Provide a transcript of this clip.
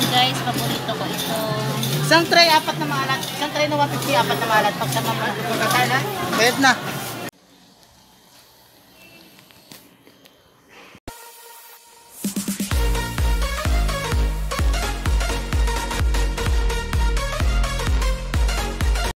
yan guys. Paborito ko ito. Isang tray, apat na maalat. Isang tray na 150, apat na maalat. Pag sa mga magkakala. Bayad na.